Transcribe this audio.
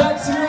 Tack.